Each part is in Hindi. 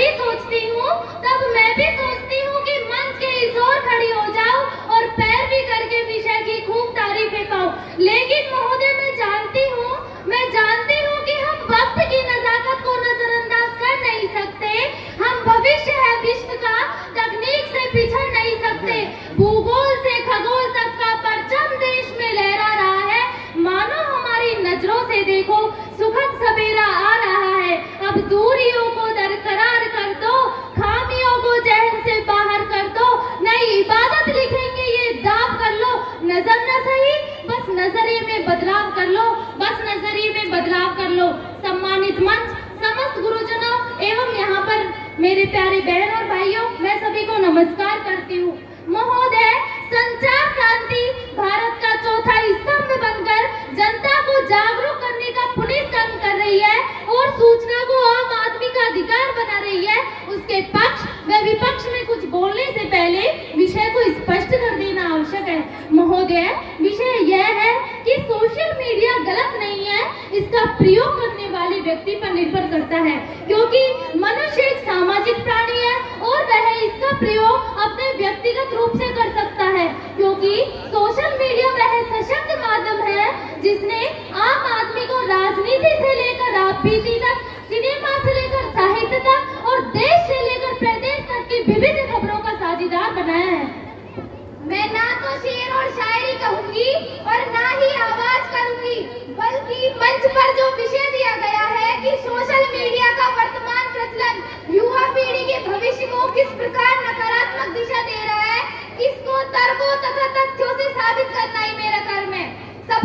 भी सोचती हूँ, तब मैं भी सोचती हूँ कि मंच के इस ओर खड़ी हो नज़रिए में बदलाव कर लो, बस नज़रिए में बदलाव कर लो। सम्मानित मंच, समस्त गुरुजनों, एवं यहाँ पर मेरे प्यारे बहन और भाइयों, मैं सभी को नमस्कार करती हूँ। मनुष्य एक सामाजिक प्राणी है और वह इसका प्रयोग अपने व्यक्तिगत रूप से कर सकता है, क्योंकि सोशल मीडिया वह सशक्त माध्यम है जिसने आम आदमी को राजनीति से लेकर आप बीजेपी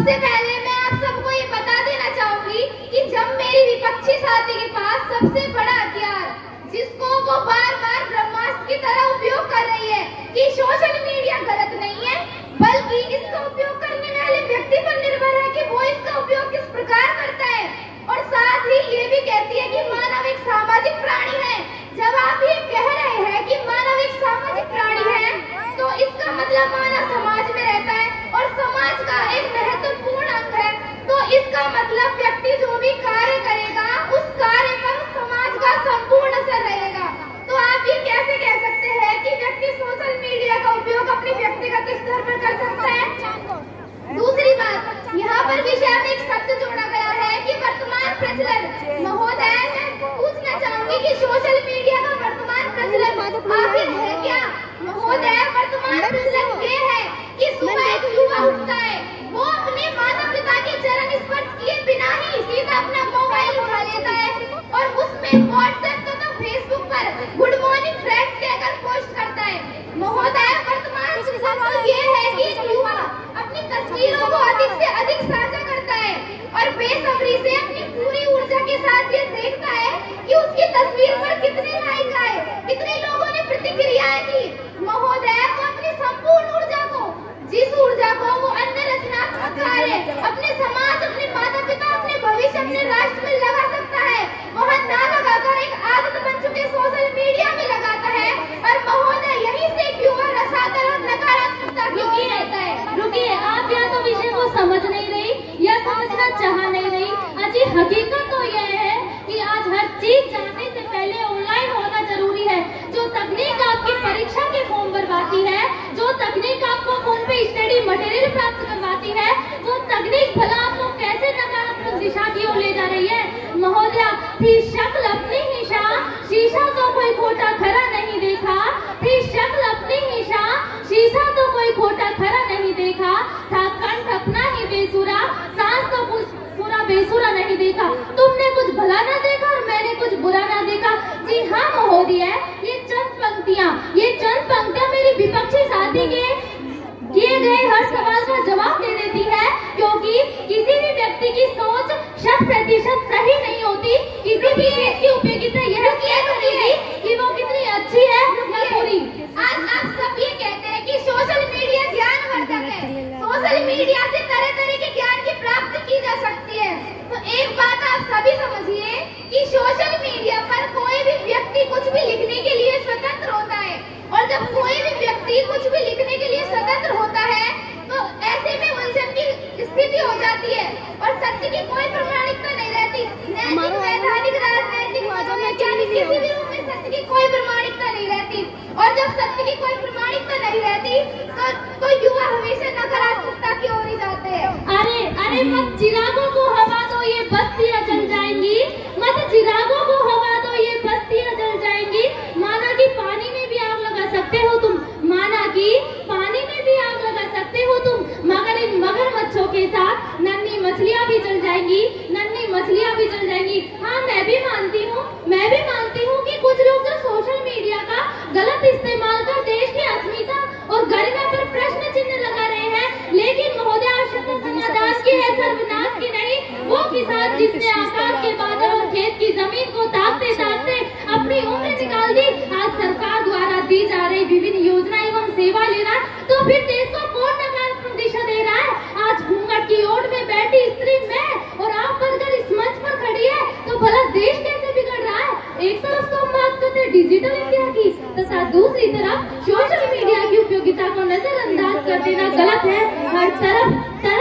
सबसे पहले मैं आप सबको ये बता देना चाहूँगी कि जब मेरी विपक्षी साथी के पास सबसे बड़ी कोई प्रमाणिकता नहीं रहती। और जब सत्य की कोई प्रमाणिकता नहीं रहती तो, तो युवा हमेशा नकारात्मकता की ओर ही जाते हैं। अरे अरे मत जिलाओं को हवा दो ये बस्तियाँ जल जाएँगी। वो किसान जिसने आकाश के बादल और खेत की ज़मीन को ताकते ताकते अपनी उम्र निकाल दी। आज सरकार द्वारा दी जा रही विभिन्न योजना एवं सेवा ले रहा है। तो फिर देश को कौन नकारात्मक दिशा दे रहा है? आज घूंघट की ओट में बैठी स्त्री मैं और आप बनकर इस मंच पर खड़ी है। तो भला देश कैसे बिगड़ रहा है? एक तरफ़ तो हम बात करते हैं डिजिटल इंडिया की तथा दूसरी तरफ़ सोशल मीडिया की उपयोगिता को नजरअंदाज कर देना गलत है। हर तरफ़ की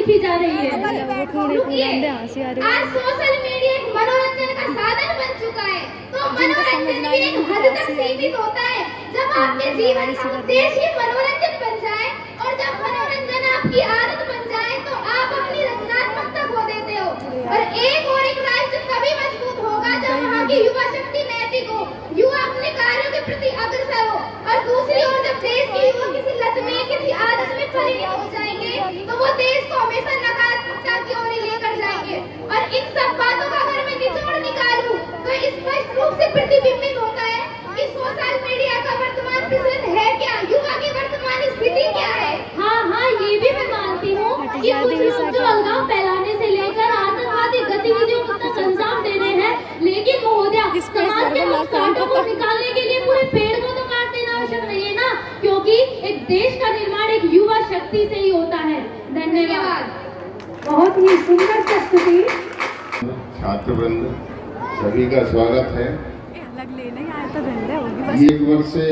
लिखी जा रही है। आज सोशल मीडिया एक मनोरंजन का साधन बन चुका है। तो मनोरंजन भी एक हद तक सीमित होता है। जब आपके जीवन का उद्देश्य ही मनोरंजन बन जाए और जब मनोरंजन आपकी आदत बन जाए तो आप अपनी रचनात्मकता खो देते हो और एक और एक राष्ट्र तभी मज़बूत होगा जब वहाँ की युवा शक्ति नैतिक हो युवा अपने कार्यों के प्रति अग्रसर हो और दूसरी ओर जब देश के युवा किसी लत में किसी आदत में परिणत हो जाएँगे तो वो देश को हमेशा नकारात्मकता की ओर ही लेकर जाएँगे और इन सब बातों का अगर मैं निचोड़ निकालूं तो स्पष्ट रूप से प्रतिबिंबित होता है कि सोशल मीडिया का वर्तमान प्रचलन है क्या? युवा की वर्तमान स्थिति क्या है? हाँ हाँ ये भी मैं मानती हूँ कि कुछ लोग जो अलगाव फैलाने से लेकर आतंकवादी गतिविधियों तक अंजाम दे रहे हैं। लेकिन महोदय समाज के कांटों को निकालने के लिए पूरे पेड़ को तो काट देना आवश्यक नहीं है ना? क्योंकि एक देश का निर्माण एक युवा शक्ति से ही होता है। धन्यवाद। बहुत ही सुंदर प्रस्तुति। छात्र वृंद सभी का स्वागत है। अलग लेने आया तो होगी बस एक वर्ष से